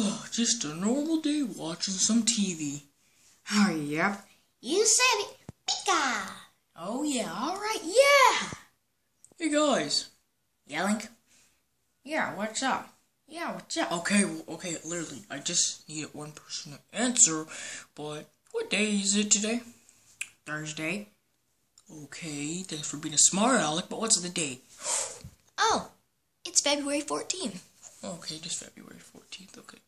Oh, just a normal day watching some TV. Oh, yep. You said it. Pika! Oh, yeah, alright, yeah! Hey, guys. Yelling? Yeah, what's up? Yeah, what's up? Okay, well, okay, literally, I just need one person to answer, but what day is it today? Thursday. Okay, thanks for being a smart aleck, but what's the date? Oh, it's February 14th. Okay, just February 14th, okay.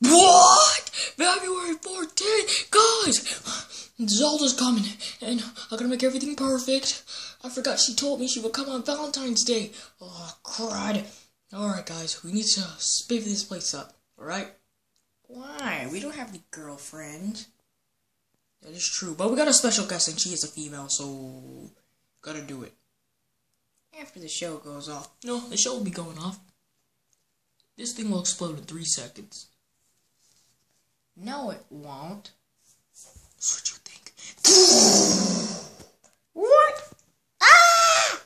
What? February 14th? Guys! Zelda's coming, and I'm gonna make everything perfect. I forgot she told me she would come on Valentine's Day. Oh, crud. Alright, guys, we need to spiff this place up, alright? Why? We don't have any girlfriend. That is true, but we got a special guest, and she is a female, so gotta do it. After the show goes off. No, the show will be going off. This thing will explode in three seconds. No, it won't. That's what you think. What? Ah!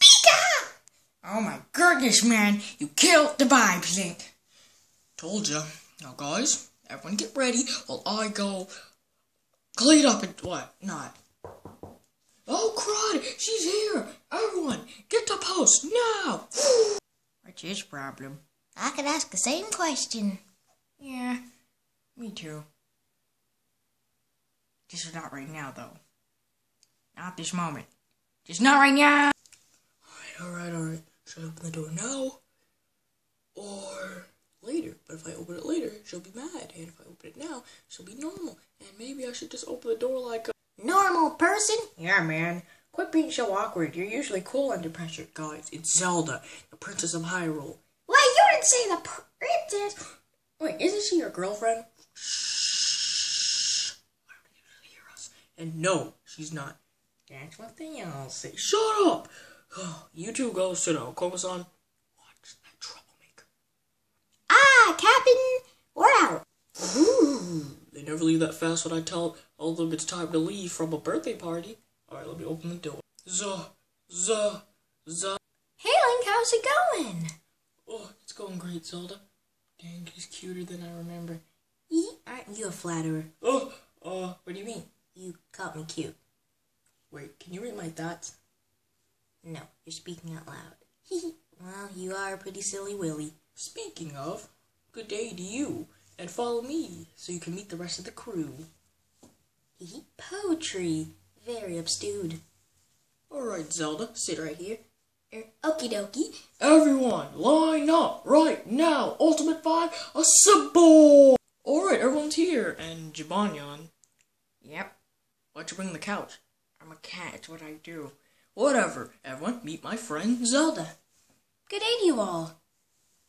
Pika! Oh my goodness, man. You killed the vibe link. Told ya. Now, guys, everyone get ready while I go clean up and what? Not. Oh, crud! She's here! Everyone, get to post now! What's his problem? I could ask the same question. Yeah, me too. Just not right now, though. Not this moment. Just not right now! Alright, alright, alright. Should I open the door now? Or later? But if I open it later, she'll be mad. And if I open it now, she'll be normal. And maybe I should just open the door like a Normal person? Yeah, man. Quit being so awkward. You're usually cool under pressure. Guys, it's Zelda, the Princess of Hyrule. You didn't say the princess. Wait, isn't she your girlfriend? Shh. I don't need her to hear us. And no, she's not. That's what they all say. Shut up! you two go sit down. Komasan, watch that troublemaker. Ah, Captain, we're out. Ooh, they never leave that fast when I tell all of them it's time to leave from a birthday party. Alright, let me open the door. Zuh, zuh, zuh. Hey, Link, how's it going? Oh, it's going great, Zelda. Dang, he's cuter than I remember. Aren't you a flatterer? Oh, uh, what do you mean? You called me cute. Wait, can you read my thoughts? No, you're speaking out loud. Well, you are a pretty silly Willy. Speaking of, good day to you, and follow me so you can meet the rest of the crew. Poetry. Very upstewed. Alright, Zelda, sit right here. Er, okie dokie. Everyone, line up right now. Ultimate 5, assemble! Alright, everyone's here, and Jibanyan. Yep. Why'd you bring the couch? I'm a cat, it's what I do. Whatever. Everyone, meet my friend Zelda. Good day to you all.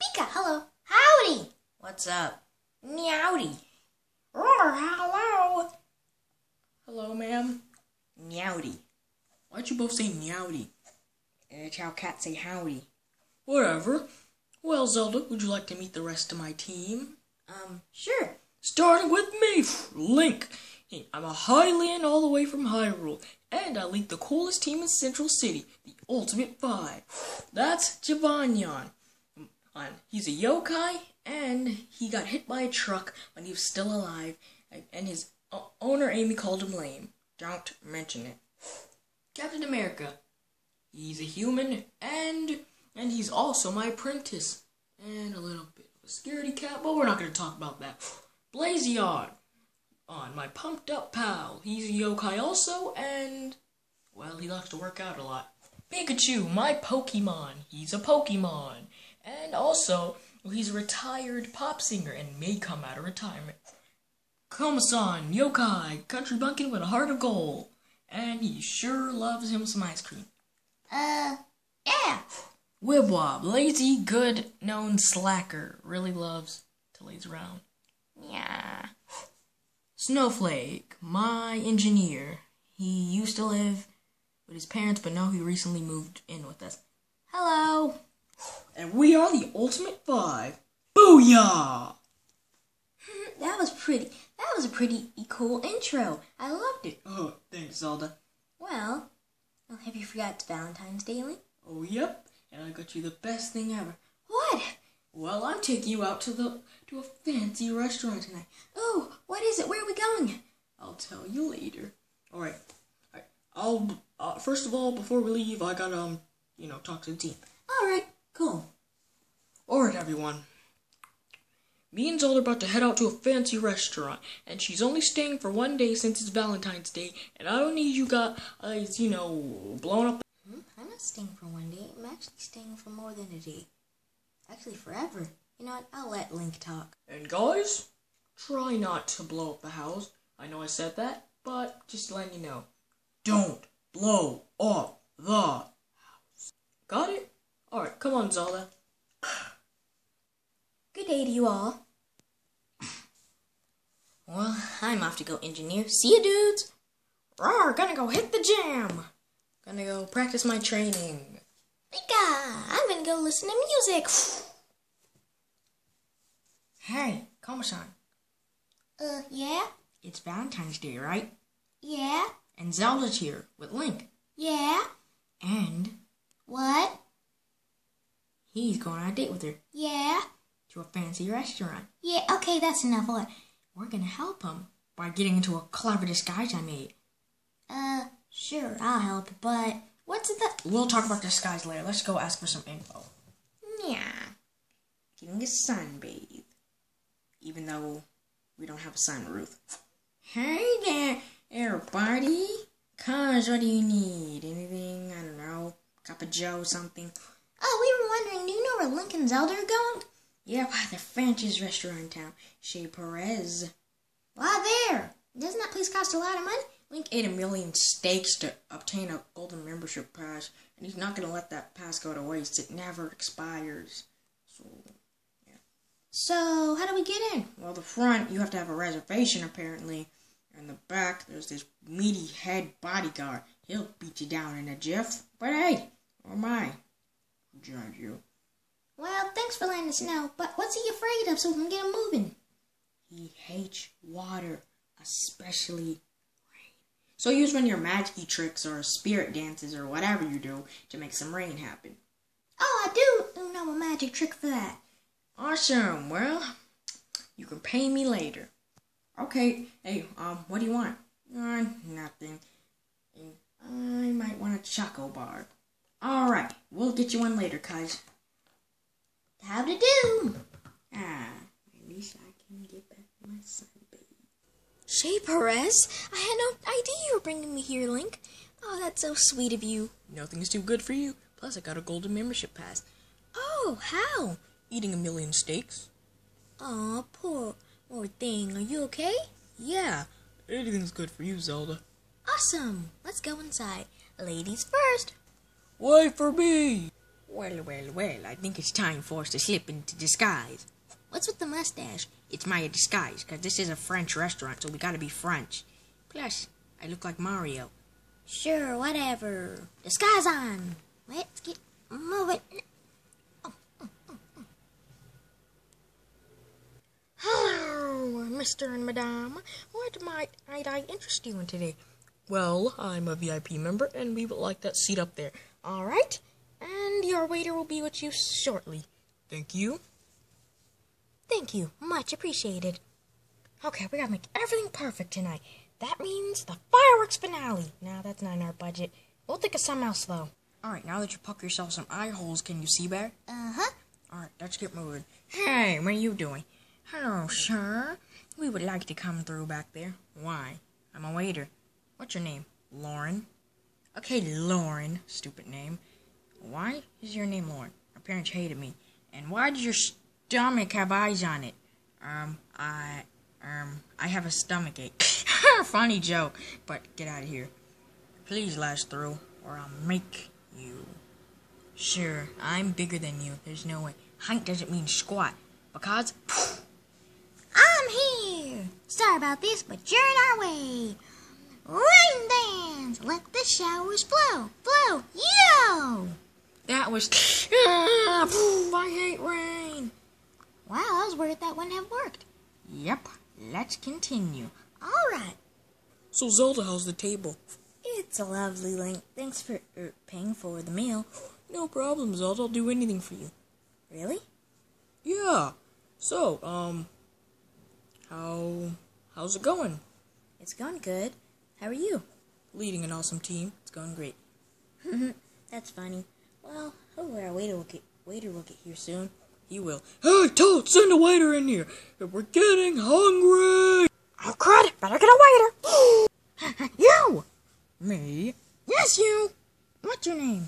Pika, hello. Howdy. What's up? Meowdy. Roar, hello. Hello, ma'am. Meowdy. Why'd you both say meowdy? It's how cats say howdy. Whatever. Well, Zelda, would you like to meet the rest of my team? Um, sure. Starting with me, Link. I'm a Hylian all the way from Hyrule, and I lead the coolest team in Central City, the Ultimate Five. That's Jibanyan. Um, he's a yokai, and he got hit by a truck when he was still alive, and his owner Amy called him lame. Don't mention it. Captain America. He's a human, and and he's also my apprentice, and a little bit of a scaredy cat, but we're not going to talk about that. Blazion on my pumped up pal. He's a yokai also, and well, he likes to work out a lot. Pikachu, my Pokemon. He's a Pokemon, and also he's a retired pop singer and may come out of retirement. Komasan, yokai, country bumpkin with a heart of gold, and he sure loves him some ice cream. Uh, yeah. Wibwob, lazy, good, known slacker, really loves to laze around. Yeah. Snowflake, my engineer. He used to live with his parents, but now he recently moved in with us. Hello. And we are the Ultimate Five. Booyah! that was pretty. That was a pretty cool intro. I loved it. Oh, thanks, Zelda. Well, well have you forgot it's Valentine's Day, Link? Oh, yep. And I got you the best thing ever. What? Well, I'm taking you out to the to a fancy restaurant tonight. Oh, what is it? Where are we going? I'll tell you later. All right. All right. I'll uh, first of all, before we leave, I gotta um, you know, talk to the team. All right, cool. All right, everyone. Me and Zelda are about to head out to a fancy restaurant, and she's only staying for one day since it's Valentine's Day, and I don't need you guys, you know, blowing up. Hmm? I'm not staying for one day. I'm actually staying for more than a day. Actually, forever. You know what? I'll let Link talk. And guys, try not to blow up the house. I know I said that, but just letting you know. Don't blow up the house. Got it? Alright, come on, Zelda. To you all. Well, I'm off to go engineer. See you, dudes. Roar, gonna go hit the gym. Gonna go practice my training. Pika, I'm gonna go listen to music. Hey, Koma-san. Uh, yeah? It's Valentine's Day, right? Yeah? And Zelda's here with Link. Yeah? And What? he's going on a date with her Yeah? To a fancy restaurant. Yeah, okay, that's enough. What? We're gonna help him by getting into a clever disguise I made. Uh, sure, I'll help, but what's the. We'll talk about disguise later. Let's go ask for some info. Yeah. Getting a sunbathe. Even though we don't have a sunroof. Hey there, everybody. Cuz, what do you need? Anything? I don't know. Cup of joe, something? Oh, we were wondering, do you know where Link and Zelda are going? Yeah, by the fanciest restaurant in town, Chez Perez. Why there? Doesn't that place cost a lot of money? Link ate a million steaks to obtain a golden membership pass, and he's not gonna let that pass go to waste. It never expires. So, yeah. So, how do we get in? well, the front you have to have a reservation apparently, and the back there's this meaty head bodyguard. He'll beat you down in a jiff. But hey, oh who am I? Judge you. Well, thanks for letting us know, but what's he afraid of so we can get him moving? He hates water, especially rain. So use one of your magic tricks or spirit dances or whatever you do to make some rain happen. Oh, I do do know a magic trick for that. Awesome. Well, you can pay me later. Okay. Hey, um, what do you want? Uh, nothing. I might want a choco bar. All right, we'll get you one later, cuz. How to do? Ah, at least I can get back my sunbathe. Chez Perez, I had no idea you were bringing me here, Link. Oh, that's so sweet of you. Nothing's too good for you. Plus, I got a golden membership pass. Oh, how? Eating a million steaks. Aw, poor, poor thing. Are you okay? Yeah, anything's good for you, Zelda. Awesome. Let's go inside. Ladies first. Wait for me! Well, well, well, I think it's time for us to slip into disguise. What's with the mustache? It's my disguise, because this is a French restaurant, so we gotta be French. Plus, I look like Mario. Sure, whatever. Disguise on. Let's get moving. Hello, Mr. and Madame. What might, might I interest you in today? Well, I'm a VIP member, and we would like that seat up there. All right? And your waiter will be with you shortly. Thank you. Thank you. Much appreciated. Okay, we gotta make everything perfect tonight. That means the fireworks finale. Now that's not in our budget. We'll think of something else though. Alright, now that you puck yourself some eye holes, can you see better? Uh huh. Alright, let's get moving. Hey, what are you doing? Hello, sir. We would like to come through back there. Why? I'm a waiter. What's your name? Lauren? Okay, Lauren. Stupid name. Why is your name Lauren? My parents hated me. And why does your stomach have eyes on it? Um, I, um, I have a stomach ache. Funny joke, but get out of here. Please last through, or I'll make you. Sure, I'm bigger than you. There's no way. Height doesn't mean squat. Because, I'm here. Sorry about this, but you're in our way. Rain dance. Let the showers flow, flow, yo. That was. Ah, phew, I hate rain. Wow, I was worried that wouldn't have worked. Yep, let's continue. All right. So, Zelda, how's the table? It's a lovely link. Thanks for er, paying for the meal. No problem, Zelda. I'll do anything for you. Really? Yeah. So, um, how how's it going? It's going good. How are you? Leading an awesome team. It's going great. That's funny. Well, hopefully our waiter will get waiter will get here soon. He will. Hey, Toad, send a waiter in here. We're getting hungry. Oh crud! Better get a waiter. you. Me? Yes, you. What's your name?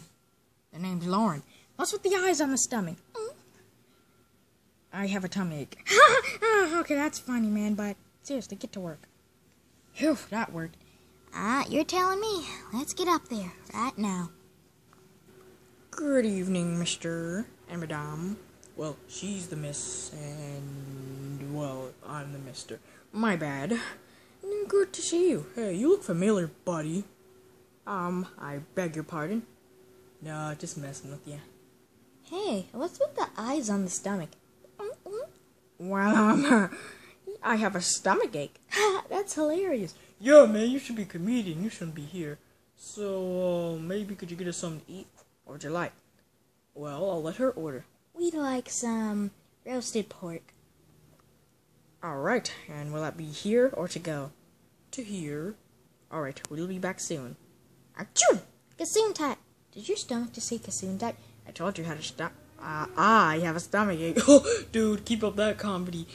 The name's Lauren. What's with the eyes on the stomach? I have a tummy ache. oh, okay, that's funny, man. But seriously, get to work. Phew, that worked. Ah, you're telling me. Let's get up there right now. Good evening, Mister and Madame. Well, she's the Miss, and well, I'm the Mister. My bad. Good to see you. Hey, you look familiar, buddy. Um, I beg your pardon. No, just messing with you. Hey, what's with the eyes on the stomach? Well, um, I have a stomach ache. that's hilarious. Yeah, man, you should be a comedian. You shouldn't be here. So, uh, maybe could you get us something to eat? What would you like? Well, I'll let her order. We'd like some roasted pork. Alright, and will that be here or to go? To here. Alright, we'll be back soon. Achoo! Gesundheit. Did your stomach just say Gesundheit? I told you how to stop. Uh, I have a stomach ache. Oh, dude, keep up that comedy,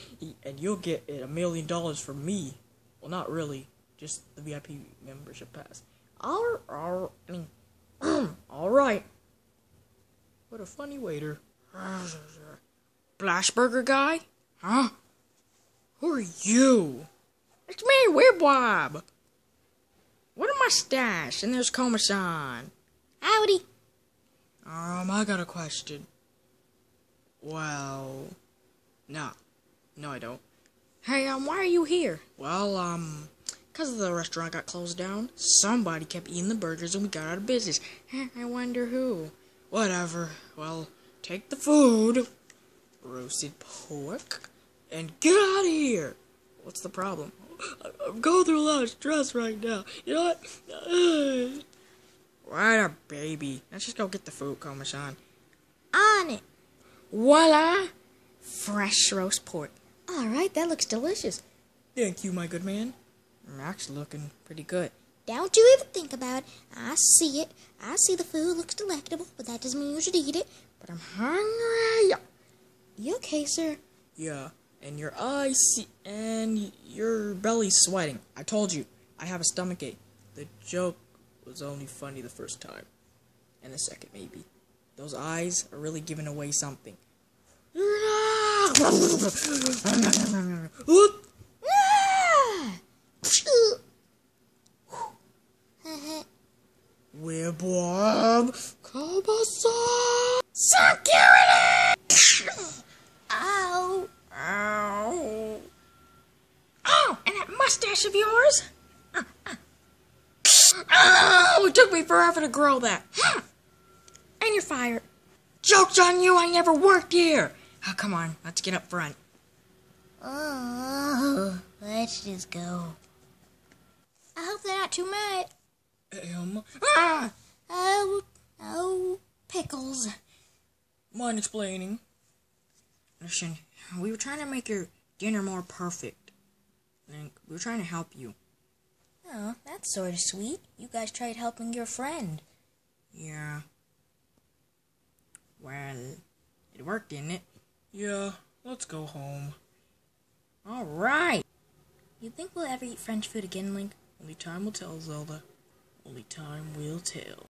and you'll get a million dollars from me. Well, not really, just the VIP membership pass. All, all, I mean, all right. What a funny waiter. Blashburger guy? Huh? Who are you? It's me, Wibwab. What a mustache, and there's Komasan. Howdy. Um, I got a question. Well, no. No, I don't. Hey, um, why are you here? Well, um, because the restaurant got closed down, somebody kept eating the burgers and we got out of business. I wonder who. Whatever. Well, take the food, roasted pork, and get out of here. What's the problem? I'm going through a lot of stress right now. You know what? What a baby. Let's just go get the food, Komasan. On it. Voila! Fresh roast pork. All right, that looks delicious. Thank you, my good man. I'm actually looking pretty good. Don't you even think about it. I see it. I see the food looks delectable, but that doesn't mean you should eat it. But I'm hungry. You okay, sir? Yeah, and your eyes see, and your belly's sweating. I told you, I have a stomach ache. The joke was only funny the first time, and the second maybe. Those eyes are really giving away something. What? Ah! Wibwab Kabasa! Security! Ow! Ow! Oh, and that mustache of yours? Ow! It took me forever to grow that. And you're fired. Joke's on you, I never worked here! Oh, come on, let's get up front. Oh, let's just go. I hope they're not too mad. Um, Ah! Oh, oh, pickles. mind explaining? Listen, we were trying to make your dinner more perfect. Like, we were trying to help you. Oh, that's sort of sweet. You guys tried helping your friend. Yeah. Well, it worked, didn't it? Yeah, let's go home. Alright. You think we'll ever eat French food again, Link? Only time will tell, Zelda. Only time will tell.